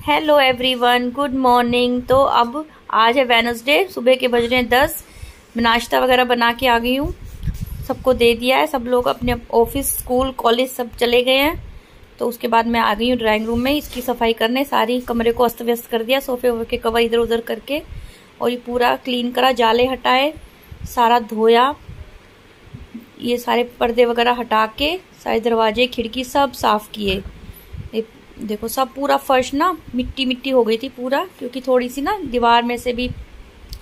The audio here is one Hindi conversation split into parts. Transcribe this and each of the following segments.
हेलो एवरीवन गुड मॉर्निंग तो अब आज है वेनसडे सुबह के बज रहे हैं दस। मैं नाश्ता वगैरह बना के आ गई हूँ। सबको दे दिया है। सब लोग अपने ऑफ़िस स्कूल कॉलेज सब चले गए हैं। तो उसके बाद मैं आ गई हूँ ड्राइंग रूम में। इसकी सफ़ाई करने। सारी कमरे को अस्त व्यस्त कर दिया। सोफे वोफे के कवर इधर उधर करके। और ये पूरा क्लीन करा। जाले हटाए। सारा धोया। ये सारे पर्दे वगैरह हटा के। सारे दरवाजे, खिड़की सब साफ़ किए। देखो, सब पूरा फर्श ना मिट्टी मिट्टी हो गई थी पूरा, क्योंकि थोड़ी सी ना दीवार में से भी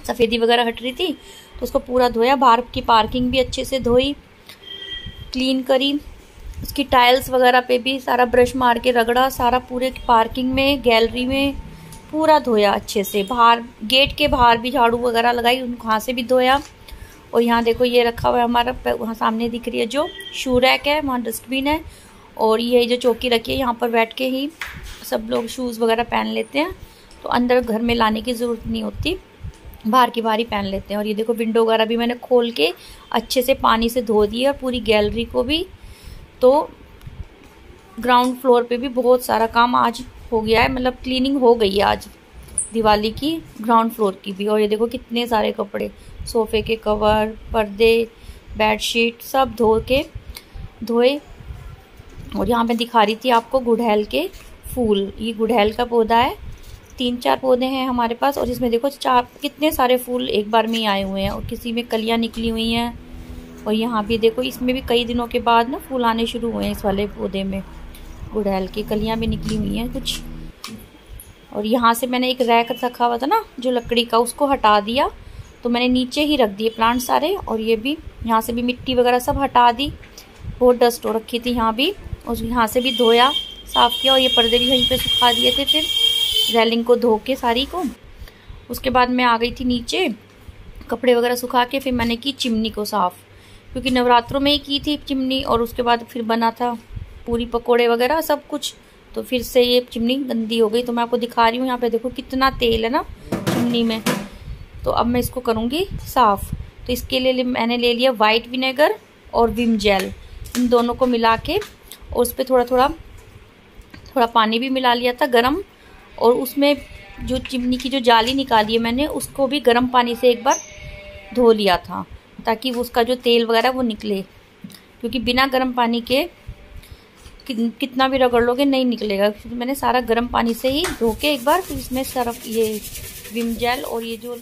सफ़ेदी वगैरह हट रही थी तो उसको पूरा धोया। बाहर की पार्किंग भी अच्छे से धोई, क्लीन करी। उसकी टाइल्स वगैरह पे भी सारा ब्रश मार के रगड़ा, सारा पूरे पार्किंग में, गैलरी में पूरा धोया अच्छे से। बाहर, गेट के बाहर भी झाड़ू वगैरह लगाई वहाँ से भी धोया। और यहाँ देखो, ये रखा हुआ है हमारा, वहाँ सामने दिख रही है जो, शू रैक है, वहाँ डस्टबिन है। और ये जो चौकी रखी है, यहाँ पर बैठ के ही सब लोग शूज़ वगैरह पहन लेते हैं। तो अंदर घर में लाने की ज़रूरत नहीं होती, बाहर की बाहर ही पहन लेते हैं। और ये देखो विंडो वगैरह भी मैंने खोल के अच्छे से पानी से धो दी और पूरी गैलरी को भी। तो ग्राउंड फ्लोर पे भी बहुत सारा काम आज हो गया है मतलब क्लीनिंग हो गई है आज दिवाली की ग्राउंड फ्लोर की भी। और ये देखो, कितने सारे कपड़े, सोफ़े के कवर पर्दे बेडशीट सब धो के धोए। और यहाँ पे दिखा रही थी आपको गुड़हल के फूल। ये गुड़हल का पौधा है। तीन चार पौधे हैं हमारे पास और इसमें देखो चार, कितने सारे फूल एक बार में ही आए हुए हैं और किसी में कलियाँ निकली हुई हैं। और यहाँ भी देखो, इसमें भी कई दिनों के बाद ना फूल आने शुरू हुए हैं इस वाले पौधे में। गुड़हल की कलियाँ भी निकली हुई हैं कुछ। और यहाँ से मैंने एक रैक रखा हुआ था ना, जो लकड़ी का, उसको हटा दिया। तो मैंने नीचे ही रख दिए प्लांट सारे और ये भी, यहाँ से भी मिट्टी वगैरह सब हटा दी। बहुत डस्ट हो रखी थी यहाँ भी। और यहाँ से भी धोया, साफ़ किया और ये पर्दे भी वहीं पे सुखा दिए थे फिर रेलिंग को धो के सारी को। उसके बाद मैं आ गई थी नीचे, कपड़े वगैरह सुखा के फिर मैंने की चिमनी को साफ़, क्योंकि नवरात्रों में ही की थी चिमनी और उसके बाद फिर बना था पूरी पकोड़े वगैरह सब कुछ। तो फिर से ये चिमनी गंदी हो गई तो मैं आपको दिखा रही हूँ, यहाँ पे देखो कितना तेल है ना चिमनी में। तो अब मैं इसको करूँगी साफ़। तो इसके लिए मैंने ले लिया वाइट विनेगर और विम जेल इन दोनों को मिला के और उस पर थोड़ा थोड़ा थोड़ा पानी भी मिला लिया था गरम, और उसमें जो चिमनी की जो जाली निकाली है मैंने, उसको भी गर्म पानी से एक बार धो लिया था, ताकि वो उसका जो तेल वगैरह वो निकले। क्योंकि बिना गर्म पानी के कितना भी रगड़ लोगे, नहीं निकलेगा। क्योंकि मैंने सारा गर्म पानी से ही धो के एक बार फिर इसमें सरफ ये, विम जेल और ये जो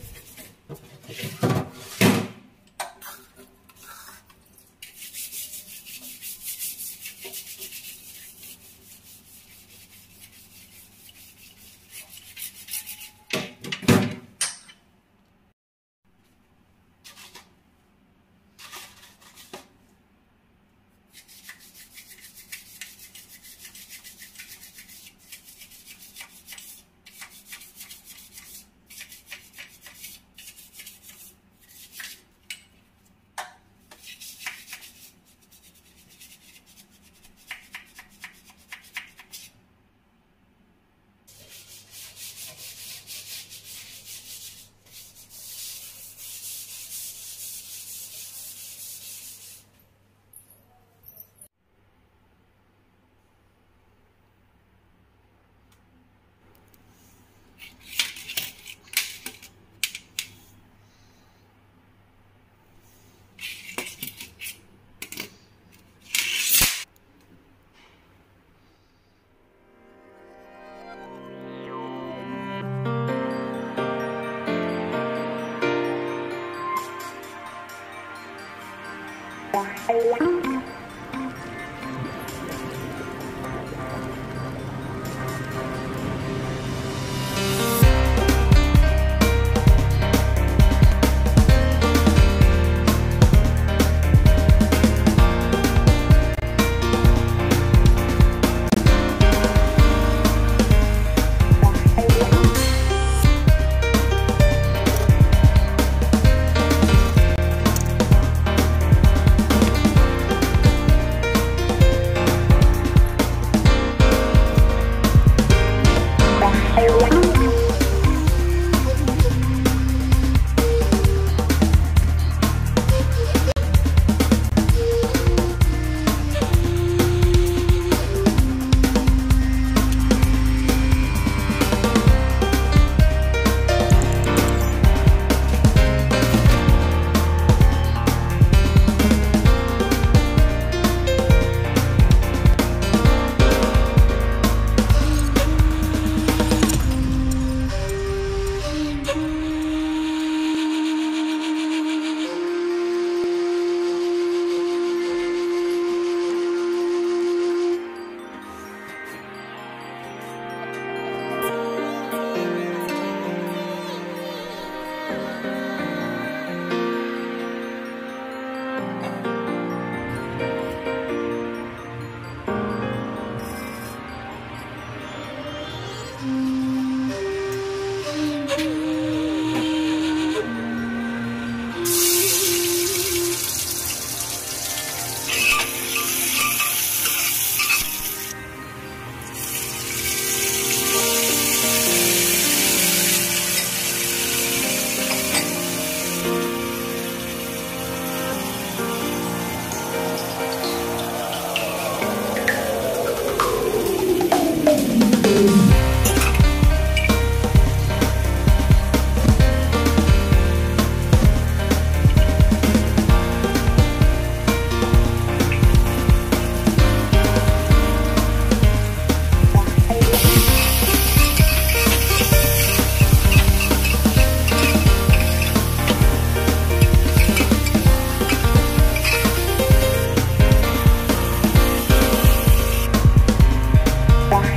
Bye.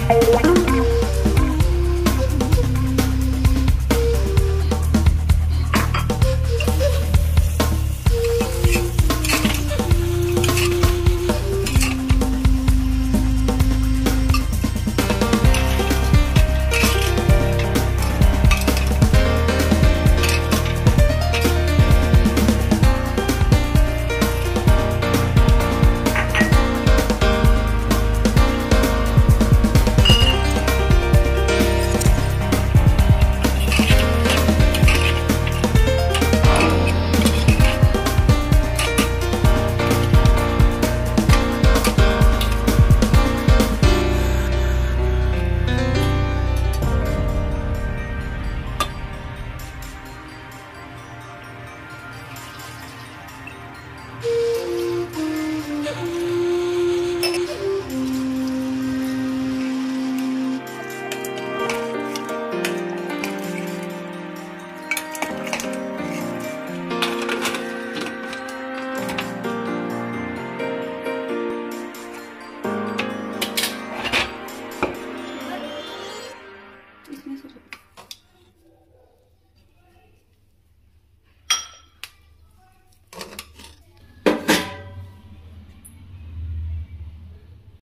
Bye.